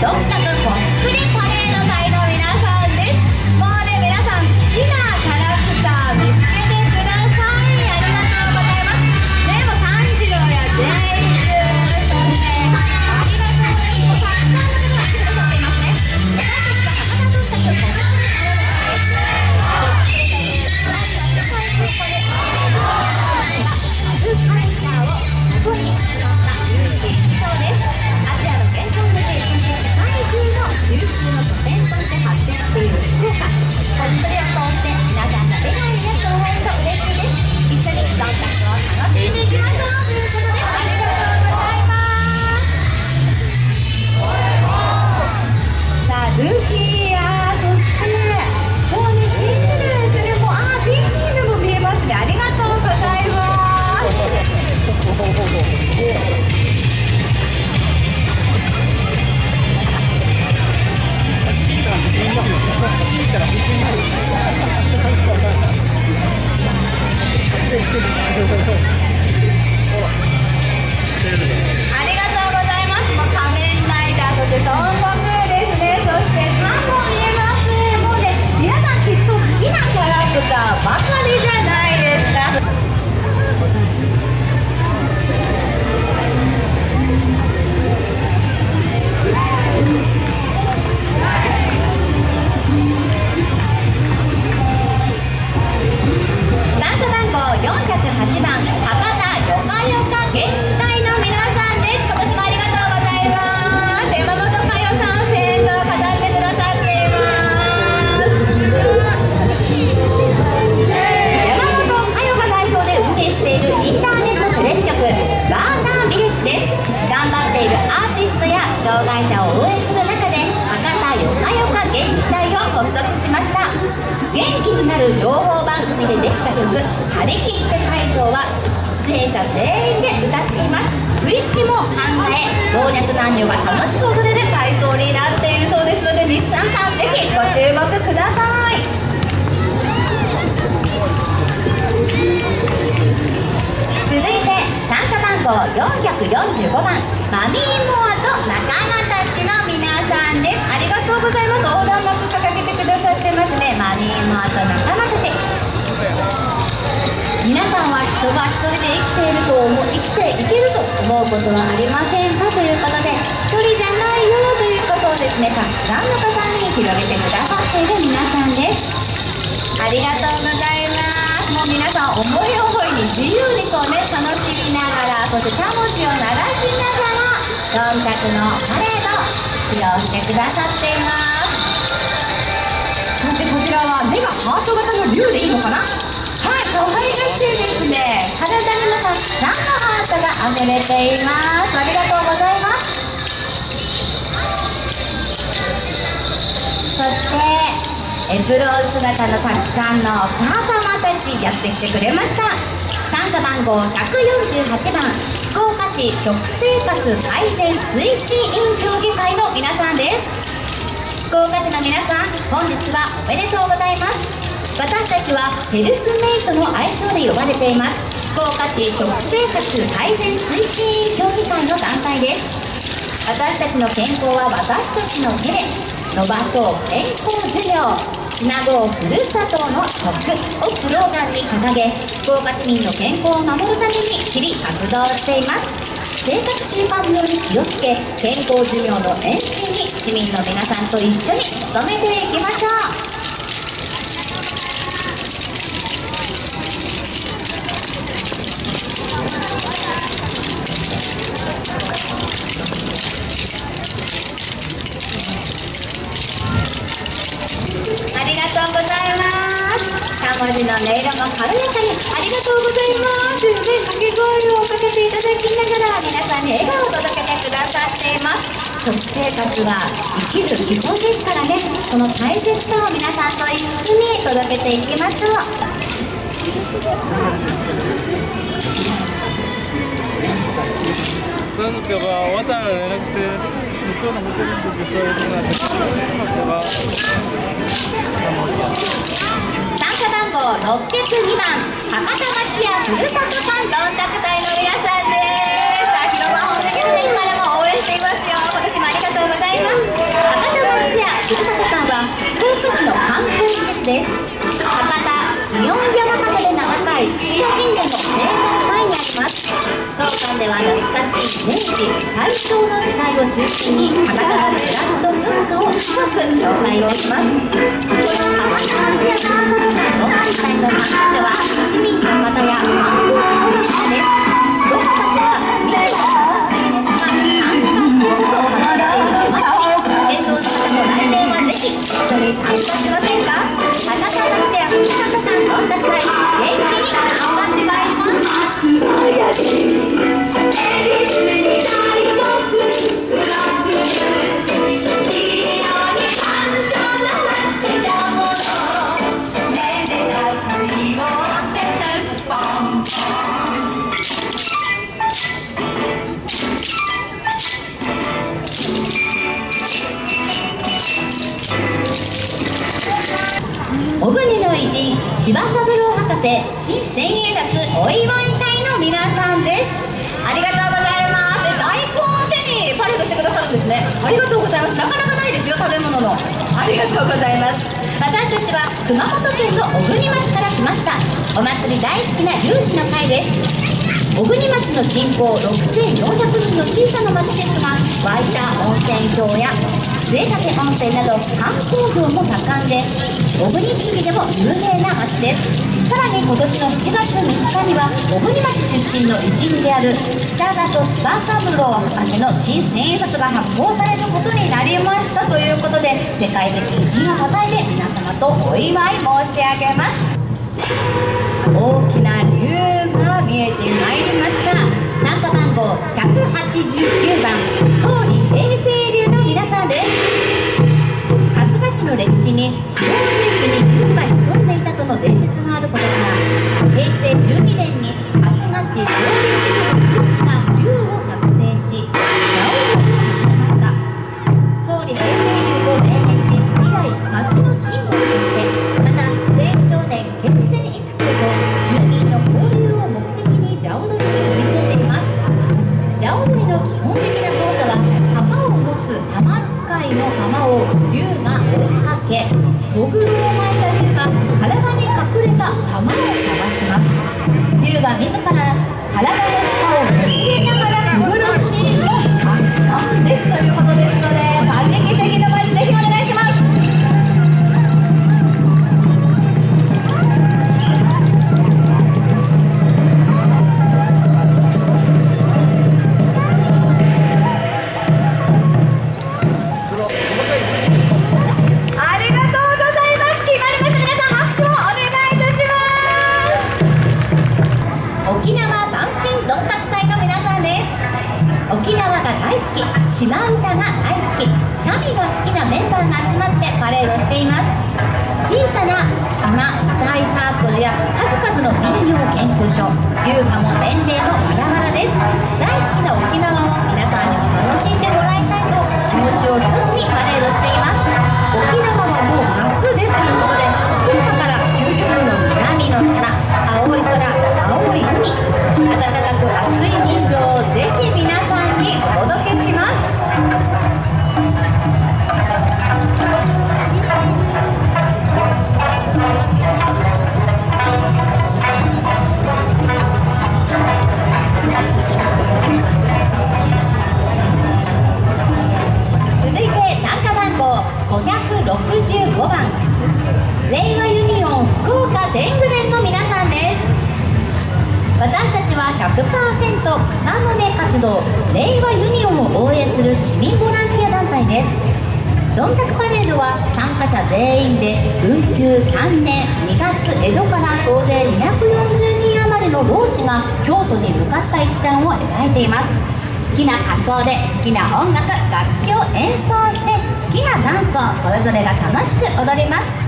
どんたくコスプレル発足しました。元気になる情報番組でできた曲「張り切って体操」は出演者全員で歌っています。振り付けも考え老若男女が楽しく踊れる体操になっているそうですので日産さんぜひご注目ください。さんは一人で生きていると思う生きていけると思うことはありませんかということで一人じゃないよということをですねたくさんの方に広げてくださっている皆さんですありがとうございますもう皆さん思い思いに自由にこうね楽しみながらそしてしゃもじを鳴らしながらどんたくのパレード披露してくださっていますそしてこちらは目がハート型の竜でいいのかな？ハートが溢れていますありがとうございますそしてエプロン姿のたくさんのお母様たちやってきてくれました参加番号148番福岡市食生活改善推進員協議会の皆さんです福岡市の皆さん本日はおめでとうございます私たちはヘルスメイトの愛称で呼ばれています福岡市食生活改善推進員協議会の団体です私たちの健康は私たちの手で伸ばそう健康寿命つなごうふるさとの食をスローガンに掲げ福岡市民の健康を守るために日々活動しています生活習慣病に気をつけ健康寿命の延伸に市民の皆さんと一緒に努めていきましょうありがとうございます。しゃもじの音色も軽やかにありがとうございます。ね、掛け声をかけていただきながら皆さんに笑顔を届けてくださっています。食生活は生きる基本ですからね、その大切さを皆さんと一緒に届けていきましょう。なんかは渡るじゃなくて向こうのホテルに行ってそういうのがあってなんかは号6欠2番博多町屋ふるさとさんたく隊の皆さんです。さあ広場ホームで今でも応援していますよ。今年もありがとうございます。博多町屋ふるさとさんは福岡市の観光施設です。博多祇園山笠で名高い岸田神社の正門前にあります。当館では懐かしい明治大正の時代を中心に博多の暮らしと文化を深く紹介いたします。この浜田町屋ふるさと館人千葉三郎博士新千円札お祝い会の皆さんです。ありがとうございます。え大根を手にパレードしてくださるんですね。ありがとうございます。なかなかないですよ食べ物の。ありがとうございます。私たちは熊本県の小国町から来ました。お祭り大好きな有志の会です。小国町の人口6400人の小さな町ですが湧いた温泉郷や末立温泉など観光業も盛んで小国地域でも有名な町です。さらに今年の7月3日には小国町出身の偉人である北里柴三郎博士の新千円札が発行されることになりましたということで世界的偉人をたたえて皆様とお祝い申し上げます。大きな竜が見えてまいりました。参加番号189番。史にします。龍が自ら体の下をねじりながら島唄が大好き。三味が好きなメンバーが集まってパレードしています。小さな島歌いサークルや数々の民謡研究所流派も年齢もバラバラです。大好きな沖縄を皆さんにも楽しんでもらいたいと気持ちを一つにパレードしています。沖縄はもう夏ですということで福岡から90分の南の島青い空青い海暖かく熱い55番。令和ユニオン福岡天狗連の皆さんです。私たちは100%草の根活動令和ユニオンを応援する市民ボランティア団体です。どんたくパレードは参加者全員で文久3年2月江戸から総勢240人余りの浪士が京都に向かった一団を描いています。好きな仮装で好きな音楽楽器を演奏し好きなダンスをそれぞれが楽しく踊ります。